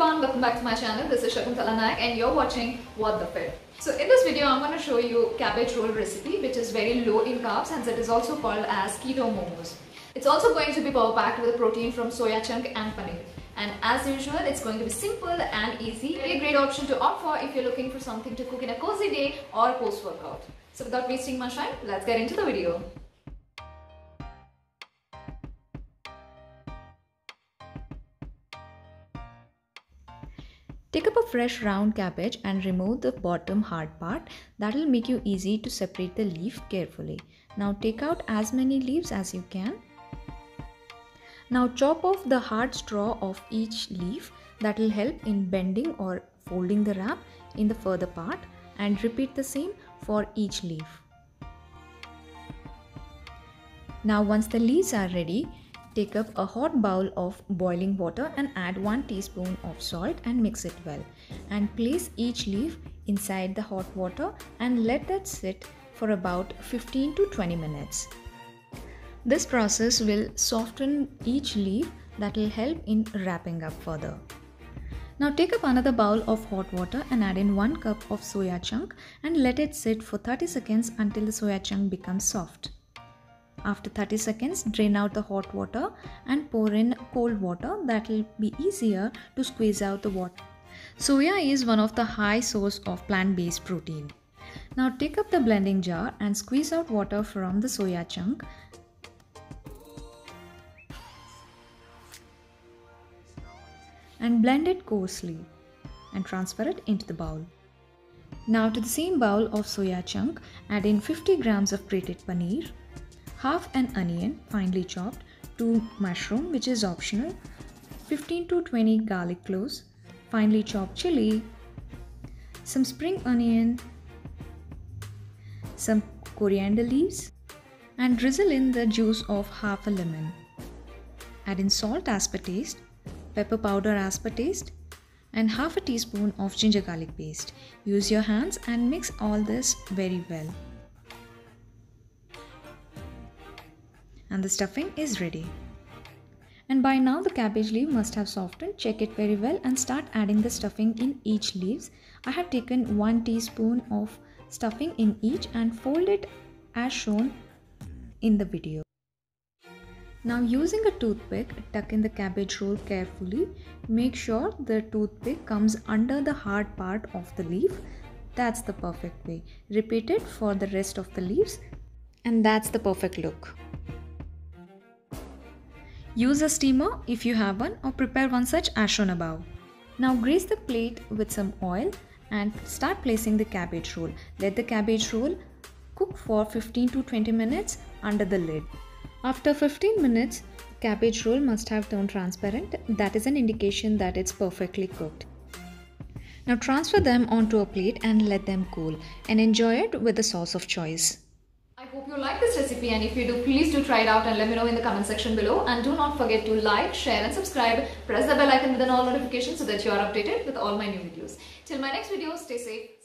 everyone, welcome back to my channel. This is Shakuntala Nayak and you're watching What the Fit. So in this video, I'm going to show you cabbage roll recipe which is very low in carbs and it is also called as keto momos. It's also going to be power packed with protein from soya chunk and paneer. And as usual, it's going to be simple and easy. A great option to opt for if you're looking for something to cook in a cozy day or post-workout. So without wasting much time, let's get into the video. Take up a fresh round cabbage and remove the bottom hard part. That will make you easy to separate the leaf carefully. Now take out as many leaves as you can. Now chop off the hard straw of each leaf that will help in bending or folding the wrap in the further part and repeat the same for each leaf. Now once the leaves are ready, Take up a hot bowl of boiling water and add 1 teaspoon of salt and mix it well. And place each leaf inside the hot water and let that sit for about 15 to 20 minutes. This process will soften each leaf that will help in wrapping up further. Now take up another bowl of hot water and add in 1 cup of soya chunk and let it sit for 30 seconds until the soya chunk becomes soft. After 30 seconds, drain out the hot water and pour in cold water that will be easier to squeeze out the water. Soya is one of the high source of plant-based protein. Now take up the blending jar and squeeze out water from the soya chunk. And blend it coarsely and transfer it into the bowl. Now to the same bowl of soya chunk, add in 50 grams of grated paneer, half an onion finely chopped, 2 mushroom which is optional, 15 to 20 garlic cloves, finely chopped chili, some spring onion, some coriander leaves and drizzle in the juice of half a lemon. Add in salt as per taste, pepper powder as per taste and half a teaspoon of ginger garlic paste. Use your hands and mix all this very well. And the stuffing is ready. And by now the cabbage leaf must have softened. Check it very well and start adding the stuffing in each leaves. I have taken 1 teaspoon of stuffing in each and fold it as shown in the video. Now using a toothpick, tuck in the cabbage roll carefully. Make sure the toothpick comes under the hard part of the leaf. That's the perfect way. Repeat it for the rest of the leaves and that's the perfect look. Use a steamer if you have one or prepare one such as shown above. Now grease the plate with some oil and start placing the cabbage roll. Let the cabbage roll cook for 15 to 20 minutes under the lid. After 15 minutes, cabbage roll must have turned transparent. That is an indication that it's perfectly cooked. Now transfer them onto a plate and let them cool and enjoy it with the sauce of choice hope you like this recipe and if you do, please do try it out and let me know in the comment section below. And do not forget to like, share and subscribe. Press the bell icon with an all notifications so that you are updated with all my new videos. Till my next video, stay safe.